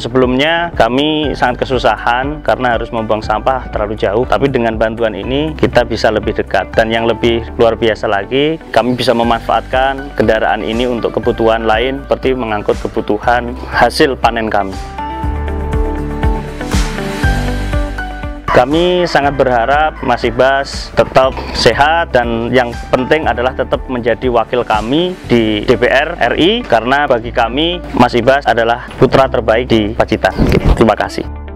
sebelumnya kami sangat kesusahan karena harus membuang sampah terlalu jauh. Tapi dengan bantuan ini kita bisa lebih dekat. Dan yang lebih luar biasa lagi kami bisa memanfaatkan kendaraan ini untuk kebutuhan lain seperti mengangkut kebutuhan hasil panen kami Kami sangat berharap Mas Ibas tetap sehat dan yang penting adalah tetap menjadi wakil kami di DPR RI karena bagi kami Mas Ibas adalah putra terbaik di Pacitan. Terima kasih.